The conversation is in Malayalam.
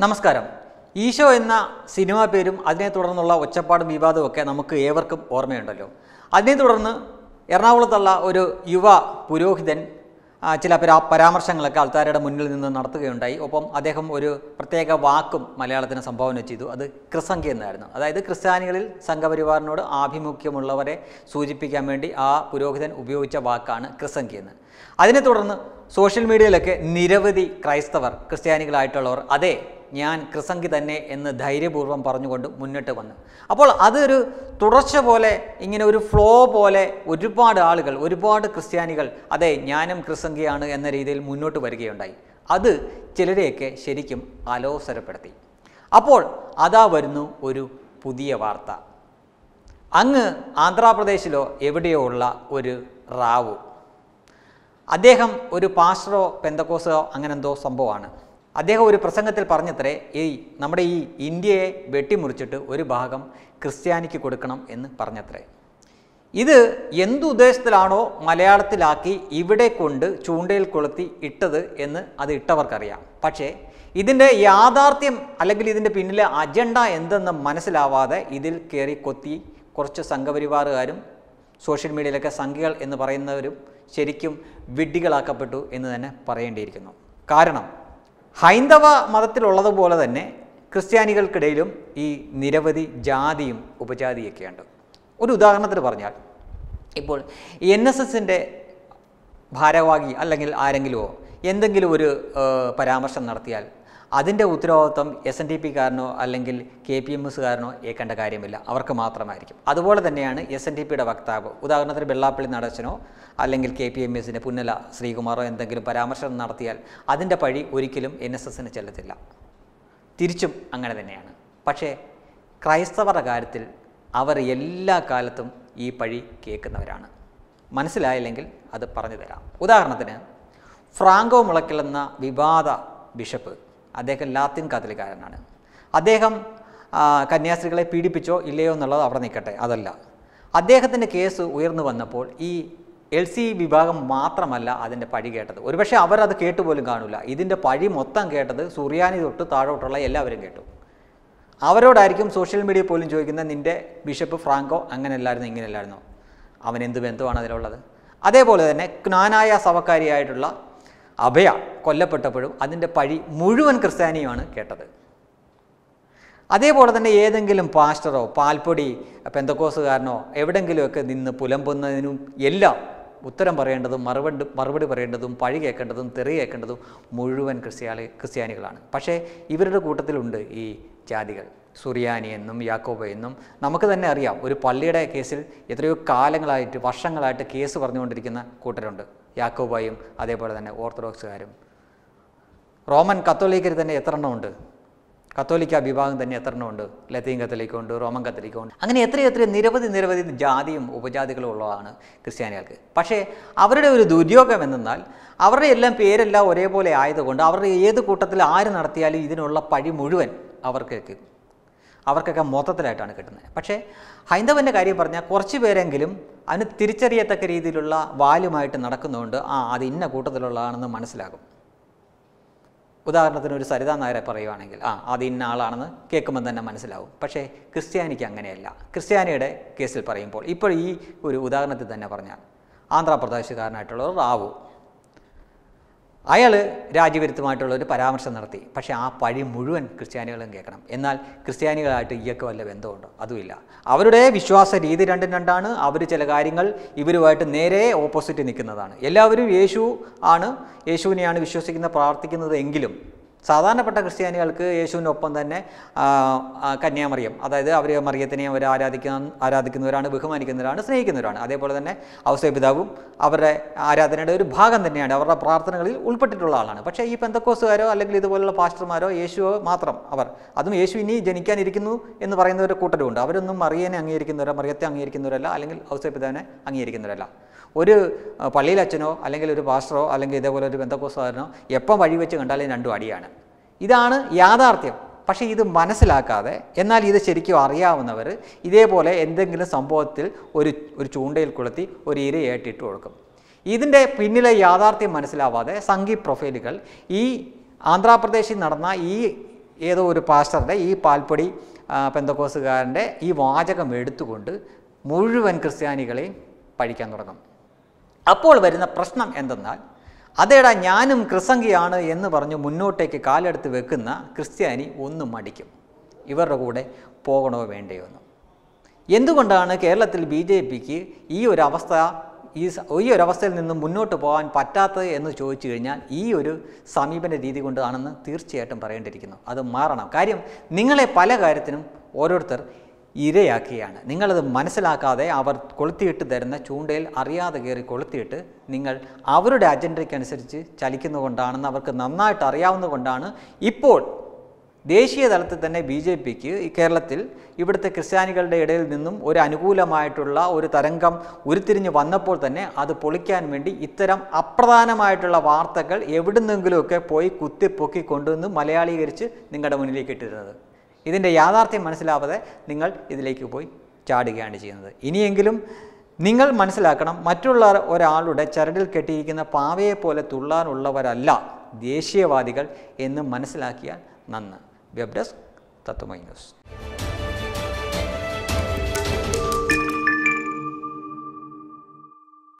നമസ്കാരം. ഈശോ എന്ന സിനിമാ പേരും അതിനെ തുടർന്നുള്ള ഒച്ചപ്പാടും വിവാദവും ഒക്കെ നമുക്ക് ഏവർക്കും ഓർമ്മയുണ്ടല്ലോ. അതിനെ തുടർന്ന് എറണാകുളത്തുള്ള ഒരു യുവ പുരോഹിതൻ ചില പരാ പരാമർശങ്ങളൊക്കെ ആൾക്കാരുടെ മുന്നിൽ നിന്ന് നടത്തുകയുണ്ടായി. ഒപ്പം അദ്ദേഹം ഒരു പ്രത്യേക വാക്കും മലയാളത്തിന് സംഭാവന ചെയ്തു. അത് ക്രിസംഖ്യ എന്നായിരുന്നു. അതായത് ക്രിസ്ത്യാനികളിൽ സംഘപരിവാറിനോട് ആഭിമുഖ്യമുള്ളവരെ സൂചിപ്പിക്കാൻ വേണ്ടി ആ പുരോഹിതൻ ഉപയോഗിച്ച വാക്കാണ് ക്രിസംഖ്യ എന്ന്. അതിനെ തുടർന്ന് സോഷ്യൽ മീഡിയയിലൊക്കെ നിരവധി ക്രൈസ്തവർ ക്രിസ്ത്യാനികളായിട്ടുള്ളവർ അതെ ഞാൻ ക്രിസംഗി തന്നെ എന്ന് ധൈര്യപൂർവം പറഞ്ഞുകൊണ്ട് മുന്നിട്ട് വന്നു. അപ്പോൾ അതൊരു തുടർച്ച പോലെ ഇങ്ങനെ ഒരു ഫ്ലോ പോലെ ഒരുപാട് ആളുകൾ ഒരുപാട് ക്രിസ്ത്യാനികൾ അതെ ഞാനും ക്രിസംഗിയാണ് എന്ന രീതിയിൽ മുന്നോട്ട് വരികയുണ്ടായി. അത് ചിലരെയൊക്കെ ശരിക്കും അലോസരപ്പെടുത്തി. അപ്പോൾ അതാ വരുന്നു ഒരു പുതിയ വാർത്ത. അങ്ങ് ആന്ധ്രാപ്രദേശിലോ എവിടെയോ ഉള്ള ഒരു റാവു. അദ്ദേഹം ഒരു പാസ്റ്ററോ പെന്തക്കോസോ അങ്ങനെന്തോ സംഭവമാണ്. അദ്ദേഹം ഒരു പ്രസംഗത്തിൽ പറഞ്ഞത്രേ ഈ നമ്മുടെ ഈ ഇന്ത്യയെ വെട്ടിമുറിച്ചിട്ട് ഒരു ഭാഗം ക്രിസ്ത്യാനിക്ക് കൊടുക്കണം എന്ന് പറഞ്ഞത്രേ. ഇത് എന്തുദ്ദേശത്തിലാണോ മലയാളത്തിലാക്കി ഇവിടെ കൊണ്ട് ചൂണ്ടയിൽ കൊളുത്തി ഇട്ടത് എന്ന് അത് ഇട്ടവർക്കറിയാം. പക്ഷേ ഇതിന്റെ യാഥാർത്ഥ്യം അല്ലെങ്കിൽ ഇതിന്റെ പിന്നിലെ അജണ്ട എന്തെന്ന് മനസ്സിലാവാതെ ഇതിൽ കയറി കൊത്തി കുറച്ച് സംഘപരിവാറുകാരും സോഷ്യൽ മീഡിയയിലൊക്കെ സംഖ്യകൾ എന്ന് പറയുന്നവരും ശരിക്കും വിഡ്ഢികളാക്കപ്പെട്ടു എന്ന് തന്നെ പറയേണ്ടിയിരിക്കുന്നു. കാരണം ഹൈന്ദവ മതത്തിലുള്ളതുപോലെ തന്നെ ക്രിസ്ത്യാനികൾക്കിടയിലും ഈ നിരവധി ജാതിയും ഉപജാതിയൊക്കെയുണ്ട്. ഒരു ഉദാഹരണത്തിന് പറഞ്ഞാൽ ഇപ്പോൾ എൻ എസ് എസിന്റെ ഭാരവാഹി അല്ലെങ്കിൽ ആരെങ്കിലുമോ എന്തെങ്കിലും ഒരു പരാമർശം നടത്തിയാൽ അതിന്റെ ഉത്തരവാദിത്വം എസ് എൻ ഡി പിക്കാരനോ അല്ലെങ്കിൽ കെ പി എം എസ്സുകാരനോ ഏൽക്കേണ്ട കാര്യമില്ല. അവർക്ക് മാത്രമായിരിക്കും. അതുപോലെ തന്നെയാണ് എസ് എൻ ഡി പിയുടെ വക്താവ്. ഉദാഹരണത്തിന് വെള്ളാപ്പള്ളി നടച്ചനോ അല്ലെങ്കിൽ കെ പി എം എസിന്റെ പുന്നല ശ്രീകുമാറോ എന്തെങ്കിലും പരാമർശം നടത്തിയാൽ അതിന്റെ പഴി ഒരിക്കലും എൻ എസ് എസിന് ചെല്ലത്തില്ല. തിരിച്ചും അങ്ങനെ തന്നെയാണ്. പക്ഷേ ക്രൈസ്തവരുടെ കാര്യത്തിൽ അവർ എല്ലാ കാലത്തും ഈ പഴി കേൾക്കുന്നവരാണ്. മനസ്സിലായില്ലെങ്കിൽ അത് പറഞ്ഞു തരാം. ഉദാഹരണത്തിന് ഫ്രാങ്കോ മുളയ്ക്കൽ എന്ന വിവാദ ബിഷപ്പ് അദ്ദേഹം ലാത്തിൻ കാത്തലിക്കാരനാണ് അദ്ദേഹം കന്യാസ്ത്രീകളെ പീഡിപ്പിച്ചോ ഇല്ലയോ എന്നുള്ളത് അവിടെ നിൽക്കട്ടെ അതല്ല. അദ്ദേഹത്തിന്റെ കേസ് ഉയർന്നു വന്നപ്പോൾ ഈ എൽ സി വിഭാഗം മാത്രമല്ല അതിന്റെ പഴി കേട്ടത്. ഒരുപക്ഷെ അവരത് കേട്ടുപോലും കാണില്ല. ഇതിന്റെ പഴി മൊത്തം കേട്ടത് സുറിയാനി തൊട്ട് താഴോട്ടുള്ള എല്ലാവരും കേട്ടു. അവരോടായിരിക്കും സോഷ്യൽ മീഡിയ പോലും ചോദിക്കുന്നത് നിന്റെ ബിഷപ്പ് ഫ്രാങ്കോ അങ്ങനെ അല്ലായിരുന്നു ഇങ്ങനെ അല്ലായിരുന്നോ? അവൻ എന്ത് ബന്ധമാണ് അതിലുള്ളത്? അതേപോലെ തന്നെ ജ്ഞാനായ സഭക്കാരിയായിട്ടുള്ള അഭയ കൊല്ലപ്പെട്ടപ്പോഴും അതിന്റെ പഴി മുഴുവൻ ക്രിസ്ത്യാനിയുമാണ് കേട്ടത്. അതേപോലെ തന്നെ ഏതെങ്കിലും പാസ്റ്ററോ പാൽപ്പൊടി പെന്തക്കോസുകാരനോ എവിടെങ്കിലുമൊക്കെ നിന്ന് പുലമ്പുന്നതിനും എല്ലാം ഉത്തരം പറയേണ്ടതും മറുപടി മറുപടി പറയേണ്ടതും പഴി കേൾക്കേണ്ടതും തെറി കേൾക്കേണ്ടതും മുഴുവൻ ക്രിസ്ത്യാനി ക്രിസ്ത്യാനികളാണ്. പക്ഷേ ഇവരുടെ കൂട്ടത്തിലുണ്ട് ഈ ജാതികൾ. സുറിയാനി എന്നും യാക്കോബ എന്നും നമുക്ക് തന്നെ അറിയാം ഒരു പള്ളിയുടെ കേസിൽ എത്രയോ കാലങ്ങളായിട്ട് വർഷങ്ങളായിട്ട് കേസ് പറഞ്ഞുകൊണ്ടിരിക്കുന്ന കൂട്ടരുണ്ട്. യാക്കോബായും അതേപോലെ തന്നെ ഓർത്തഡോക്സുകാരും. റോമൻ കത്തോലിക്കർ തന്നെ എത്ര എണ്ണമുണ്ട് കത്തോലിക്ക വിഭാഗം തന്നെ എത്ര എണ്ണമുണ്ട് ലത്തീൻ കത്തോലിക്കുണ്ട് റോമൻ കത്തോലിക്കുണ്ട് അങ്ങനെ എത്ര എത്ര നിരവധി നിരവധി ജാതിയും ഉപജാതികളും ഉള്ളതാണ് ക്രിസ്ത്യാനികൾക്ക്. പക്ഷേ അവരുടെ ഒരു ദുര്യോഗം എന്നാൽ അവരുടെ എല്ലാം പേരെല്ലാം ഒരേപോലെ ആയതുകൊണ്ട് അവരുടെ ഏത് കൂട്ടത്തിൽ ആര് നടത്തിയാലും ഇതിനുള്ള പഴി മുഴുവൻ അവർക്ക് അവർക്കൊക്കെ മൊത്തത്തിലായിട്ടാണ് കിട്ടുന്നത്. പക്ഷേ ഹൈന്ദവന്റെ കാര്യം പറഞ്ഞാൽ കുറച്ച് പേരെങ്കിലും അതിന് തിരിച്ചറിയത്തക്ക രീതിയിലുള്ള വാലുമായിട്ട് നടക്കുന്നതുകൊണ്ട് ആ അത് ഇന്ന കൂട്ടത്തിലുള്ളതാണെന്ന് മനസ്സിലാകും. ഉദാഹരണത്തിന് ഒരു സരിതാ നായരെ പറയുവാണെങ്കിൽ ആ അത് ഇന്ന ആളാണെന്ന് കേൾക്കുമ്പോൾ തന്നെ മനസ്സിലാവും. പക്ഷേ ക്രിസ്ത്യാനിക്ക് അങ്ങനെയല്ല. ക്രിസ്ത്യാനിയുടെ കേസിൽ പറയുമ്പോൾ ഇപ്പോൾ ഈ ഒരു ഉദാഹരണത്തിൽ തന്നെ പറഞ്ഞാൽ ആന്ധ്രാപ്രദേശുകാരനായിട്ടുള്ള റാവു. അയാൾ രാജ്യവിരുദ്ധമായിട്ടുള്ള ഒരു പരാമർശം നടത്തി. പക്ഷേ ആ പഴി മുഴുവൻ ക്രിസ്ത്യാനികളും കേൾക്കണം. എന്നാൽ ക്രിസ്ത്യാനികളായിട്ട് ഇയൊക്കെ വല്ല ബന്ധമുണ്ടോ? അതുമില്ല. അവരുടെ വിശ്വാസ രീതി രണ്ടും രണ്ടാണ്. അവർ ചില കാര്യങ്ങൾ ഇവരുമായിട്ട് നേരെ ഓപ്പോസിറ്റ് നിൽക്കുന്നതാണ്. എല്ലാവരും യേശു ആണ്. യേശുവിനെയാണ് വിശ്വസിക്കുന്ന പ്രാർത്ഥിക്കുന്നത് എങ്കിലും സാധാരണപ്പെട്ട ക്രിസ്ത്യാനികൾക്ക് യേശുവിനൊപ്പം തന്നെ കന്യാമറിയം. അതായത് അവർ മറിയത്തിനെ അവർ ആരാധിക്കുന്ന ആരാധിക്കുന്നവരാണ് ബഹുമാനിക്കുന്നവരാണ് സ്നേഹിക്കുന്നവരാണ്. അതേപോലെ തന്നെ ഔസേപിതാവും അവരുടെ ആരാധനയുടെ ഒരു ഭാഗം തന്നെയാണ്. അവരുടെ പ്രാർത്ഥനകളിൽ ഉൾപ്പെട്ടിട്ടുള്ള ആളാണ്. പക്ഷേ ഈ പെന്തക്കോസുകാരോ അല്ലെങ്കിൽ ഇതുപോലുള്ള പാസ്റ്റർമാരോ യേശുവോ മാത്രം അവർ. അതും യേശു ഇനി ജനിക്കാനിരിക്കുന്നു എന്ന് പറയുന്നവരുടെ കൂട്ടരുമുണ്ട്. അവരൊന്നും മറിയനെ അംഗീകരിക്കുന്നവരോ മറിയത്തെ അംഗീകരിക്കുന്നവരല്ല അല്ലെങ്കിൽ ഔസേപിതാവിനെ അംഗീകരിക്കുന്നവരല്ല. ഒരു പള്ളിയിൽ അച്ഛനോ അല്ലെങ്കിൽ ഒരു പാസ്റ്ററോ അല്ലെങ്കിൽ ഇതേപോലെ ഒരു ബന്ധക്കോസുകാരനോ എപ്പം വഴി വെച്ച് കണ്ടാലും രണ്ടും അടിയാണ്. ഇതാണ് യാഥാർത്ഥ്യം. പക്ഷേ ഇത് മനസ്സിലാക്കാതെ എന്നാൽ ഇത് ശരിക്കും അറിയാവുന്നവർ ഇതേപോലെ എന്തെങ്കിലും സംഭവത്തിൽ ഒരു ഒരു ചൂണ്ടയിൽ കൊളുത്തി ഒരു ഇരയായിട്ട് ഇട്ട് കൊടുക്കും. ഇതിന്റെ പിന്നിലെ യാഥാർത്ഥ്യം മനസ്സിലാവാതെ സംഘി പ്രൊഫൈലുകൾ ഈ ആന്ധ്രാപ്രദേശിൽ നടന്ന ഈ ഏതോ ഒരു പാസ്റ്ററുടെ ഈ പാൽപ്പൊടി പെന്തക്കോസുകാരന്റെ ഈ വാചകം എടുത്തുകൊണ്ട് മുഴുവൻ ക്രിസ്ത്യാനികളെയും പഴിക്കാൻ തുടങ്ങും. അപ്പോൾ വരുന്ന പ്രശ്നം എന്തെന്നാൽ അതേടാ ഞാനും ക്രിസംഗിയാണ് എന്ന് പറഞ്ഞ് മുന്നോട്ടേക്ക് കാലെടുത്ത് വെക്കുന്ന ക്രിസ്ത്യാനി ഒന്നും മടിക്കും. ഇവരുടെ കൂടെ പോകണോ വേണ്ടയോ എന്ന്. എന്തുകൊണ്ടാണ് കേരളത്തിൽ ബി ജെ പിക്ക് ഈ ഒരു അവസ്ഥ ഈ ഈ ഒരു അവസ്ഥയിൽ നിന്ന് മുന്നോട്ട് പോകാൻ പറ്റാത്തത് എന്ന് ചോദിച്ചു കഴിഞ്ഞാൽ ഈ ഒരു സമീപന രീതി കൊണ്ടാണെന്ന് തീർച്ചയായിട്ടും പറയേണ്ടിയിരിക്കുന്നു. അത് മാറണം. കാര്യം നിങ്ങളെ പല കാര്യത്തിനും ഓരോരുത്തർ ഇരയാക്കുകയാണ്. നിങ്ങളത് മനസ്സിലാക്കാതെ അവർ കൊളുത്തിയിട്ട് തരുന്ന ചൂണ്ടയിൽ അറിയാതെ കയറി കൊളുത്തിയിട്ട് നിങ്ങൾ അവരുടെ അജണ്ടയ്ക്കനുസരിച്ച് ചലിക്കുന്നതുകൊണ്ടാണെന്ന് അവർക്ക് നന്നായിട്ട് അറിയാവുന്നതുകൊണ്ടാണ് ഇപ്പോൾ ദേശീയ തലത്തിൽ തന്നെ ബി ജെ പിക്ക് ഈ കേരളത്തിൽ ഇവിടുത്തെ ക്രിസ്ത്യാനികളുടെ ഇടയിൽ നിന്നും ഒരു അനുകൂലമായിട്ടുള്ള ഒരു തരംഗം ഉരുത്തിരിഞ്ഞ് വന്നപ്പോൾ തന്നെ അത് പൊളിക്കാൻ വേണ്ടി ഇത്തരം അപ്രധാനമായിട്ടുള്ള വാർത്തകൾ എവിടുന്നെങ്കിലുമൊക്കെ പോയി കുത്തിപ്പൊക്കി കൊണ്ടുവന്ന് മലയാളീകരിച്ച് നിങ്ങളുടെ മുന്നിലേക്ക് ഇട്ടിരുന്നത്. ഇതിന്റെ യാഥാർത്ഥ്യം മനസ്സിലാവാതെ നിങ്ങൾ ഇതിലേക്ക് പോയി ചാടുകയാണ് ചെയ്യുന്നത്. ഇനിയെങ്കിലും നിങ്ങൾ മനസ്സിലാക്കണം മറ്റുള്ള ഒരാളുടെ ചരടിൽ കെട്ടിയിരിക്കുന്ന പാവയെ പോലെ തുള്ളാനുള്ളവരല്ല ദേശീയവാദികൾ എന്ന് മനസ്സിലാക്കിയാൽ നന്ന്. Web desk Tatwamayi news.